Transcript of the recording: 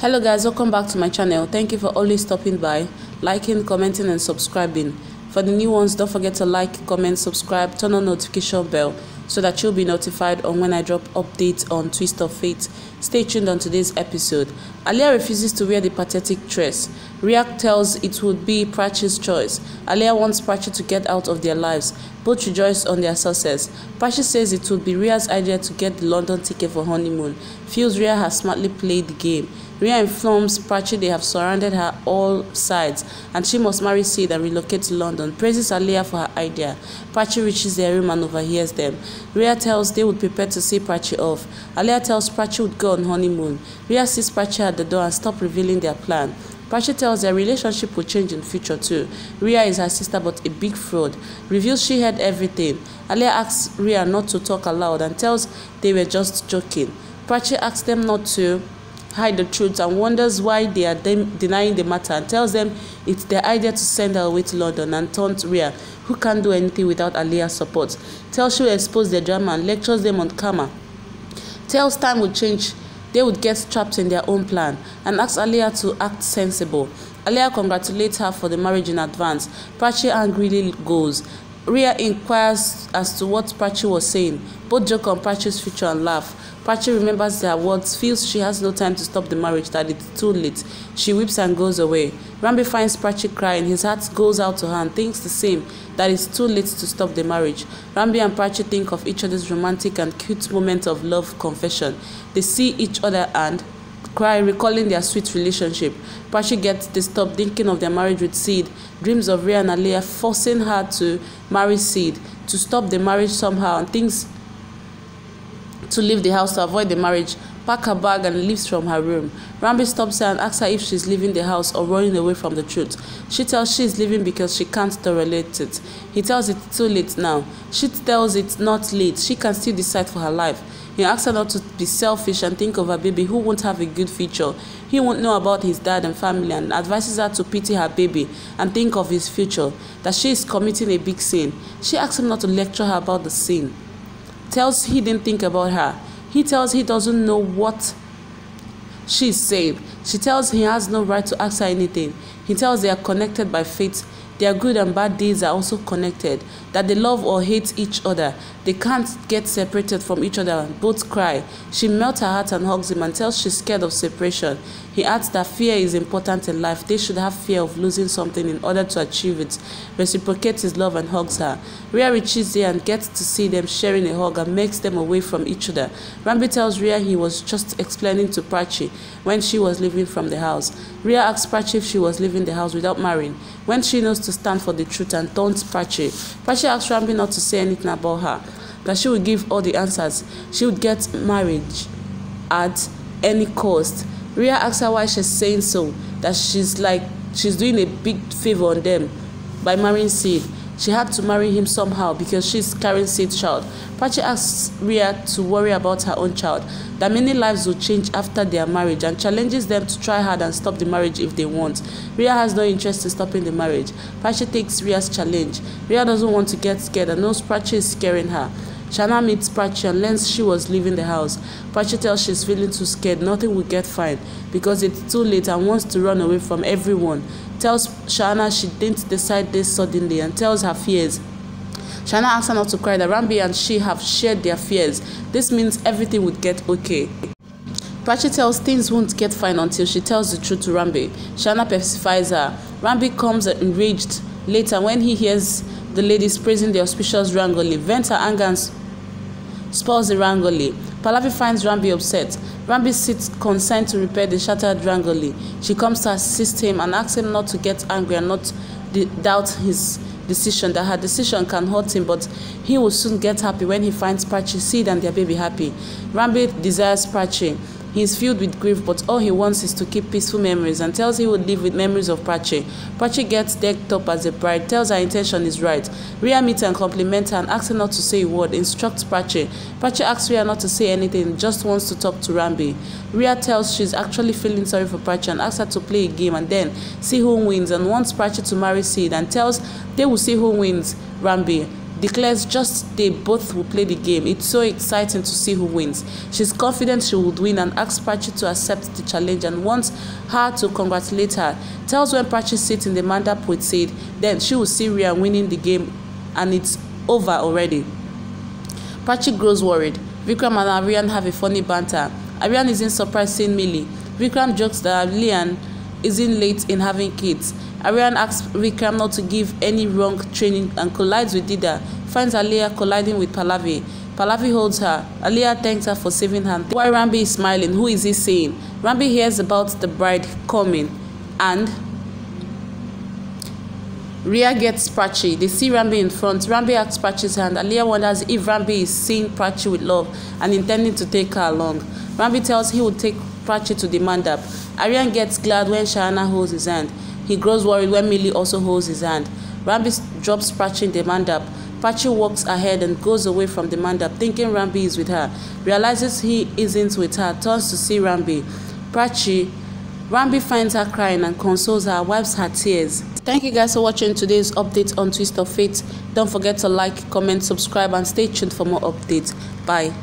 hello guys welcome back to my channel thank you for always stopping by liking commenting and subscribing for the new ones don't forget to like comment subscribe turn on notification bell so that you'll be notified on when i drop updates on twist of fate stay tuned on today's episode alia refuses to wear the pathetic dress Riak tells it would be Prachi's choice. Alia wants Prachi to get out of their lives. Both rejoice on their success. Prachi says it would be Ria's idea to get the London ticket for honeymoon. Feels Ria has smartly played the game. Ria informs Prachi they have surrounded her all sides and she must marry Sid and relocate to London. Praises Alia for her idea. Prachi reaches their room and overhears them. Ria tells they would prepare to see Prachi off. Alia tells Prachi would go on honeymoon. Ria sees Prachi at the door and stop revealing their plan. Prachi tells their relationship will change in future too. Ria is her sister but a big fraud. Reveals she heard everything. Alia asks Ria not to talk aloud and tells they were just joking. Prachi asks them not to hide the truth and wonders why they are denying the matter and tells them it's their idea to send her away to London and taunt Ria, who can't do anything without Alia's support. Tells she will expose their drama and lectures them on karma. Tells time will change they would get trapped in their own plan and asks Alia to act sensible. Alia congratulates her for the marriage in advance. Prachi angrily goes. Ria inquires as to what Prachi was saying. Both joke on Prachi's future and laugh. Prachi remembers their words, feels she has no time to stop the marriage, that it's too late. She weeps and goes away. Ranbir finds Prachi crying. His heart goes out to her and thinks the same, that it's too late to stop the marriage. Ranbir and Prachi think of each other's romantic and cute moment of love confession. They see each other and cry, recalling their sweet relationship. Prachi gets disturbed thinking of their marriage with Sid, dreams of Ria and Alia forcing her to marry Sid, to stop the marriage somehow, and thinks to leave the house to avoid the marriage, pack her bag and leaves from her room. Rambi stops her and asks her if she's leaving the house or running away from the truth. She tells she's leaving because she can't tolerate it. He tells it's too late now. She tells it's not late. She can still decide for her life. He asks her not to be selfish and think of her baby who won't have a good future. He won't know about his dad and family and advises her to pity her baby and think of his future, that she is committing a big sin. She asks him not to lecture her about the sin. Tells he didn't think about her. He tells he doesn't know what she's saying. She tells he has no right to ask her anything. He tells they are connected by fate their good and bad deeds are also connected, that they love or hate each other. They can't get separated from each other. And both cry. She melts her heart and hugs him and tells she's scared of separation. He adds that fear is important in life. They should have fear of losing something in order to achieve it. Reciprocates his love and hugs her. Ria reaches there and gets to see them sharing a hug and makes them away from each other. Ranbir tells Ria he was just explaining to Prachi when she was leaving from the house. Ria asks Prachi if she was leaving the house without marrying. When she knows to stand for the truth and taunts Prachi, Prachi asks Rambi not to say anything about her, that she would give all the answers. She would get married at any cost. Ria asks her why she's saying so, that she's like she's doing a big favor on them by marrying Sid. She had to marry him somehow because she's carrying Sid's child. Prachi asks Ria to worry about her own child, that many lives will change after their marriage and challenges them to try hard and stop the marriage if they want. Ria has no interest in stopping the marriage. Prachi takes Ria's challenge. Ria doesn't want to get scared and knows Prachi is scaring her. Shana meets Prachi and learns she was leaving the house. Prachi tells she's feeling too scared, nothing will get fine because it's too late and wants to run away from everyone tells Shana she didn't decide this suddenly and tells her fears. Shana asks her not to cry that Ranbir and she have shared their fears. This means everything would get okay. Prachi tells things won't get fine until she tells the truth to Ranbir. Shana pacifies her. Ranbir comes enraged later when he hears the ladies praising the auspicious Rangoli, vents her anger and spoils the Rangoli. Pallavi finds Ranbir upset. Ranbir sits concerned to repair the shattered Rangoli. She comes to assist him and asks him not to get angry and not doubt his decision, that her decision can hurt him, but he will soon get happy when he finds Prachi, Sid and their baby happy. Ranbir desires Prachi he is filled with grief, but all he wants is to keep peaceful memories and tells he would live with memories of Prachi. Prachi gets decked up as a bride, tells her intention is right. Ria meets and compliments her and asks her not to say a word, instructs Prachi. Prachi asks Ria not to say anything, just wants to talk to Ranbir. Ria tells she's actually feeling sorry for Prachi and asks her to play a game and then see who wins and wants Prachi to marry Sid and tells they will see who wins Ranbir. Declares just they both will play the game. It's so exciting to see who wins. She's confident she would win and asks Prachi to accept the challenge and wants her to congratulate her. Tells when Prachi sits in the mandap with Sid, then she will see Rian winning the game and it's over already. Prachi grows worried. Vikram and Aryan have a funny banter. Aryan isn't surprised seeing Millie. Vikram jokes that Lian isn't late in having kids. Aryan asks Vikram not to give any wrong training and collides with Dida. Finds Alia colliding with Pallavi. Pallavi holds her. Alia thanks her for saving her. While Ranbir is smiling, who is he saying? Ranbir hears about the bride coming and Ria gets Prachi. They see Ranbir in front. Ranbir asks Prachi's hand. Alia wonders if Ranbir is seeing Prachi with love and intending to take her along. Ranbir tells he would take Prachi to the mandap. Aryan gets glad when Shahana holds his hand. He grows worried when Millie also holds his hand. Ranbir drops Prachi in the mandap. Prachi walks ahead and goes away from the mandap, thinking Ranbir is with her. Realizes he isn't with her, turns to see Ranbir. Prachi Ranbir finds her crying and consoles her, wipes her tears. Thank you guys for watching today's update on Twist of Fate. Don't forget to like, comment, subscribe and stay tuned for more updates. Bye.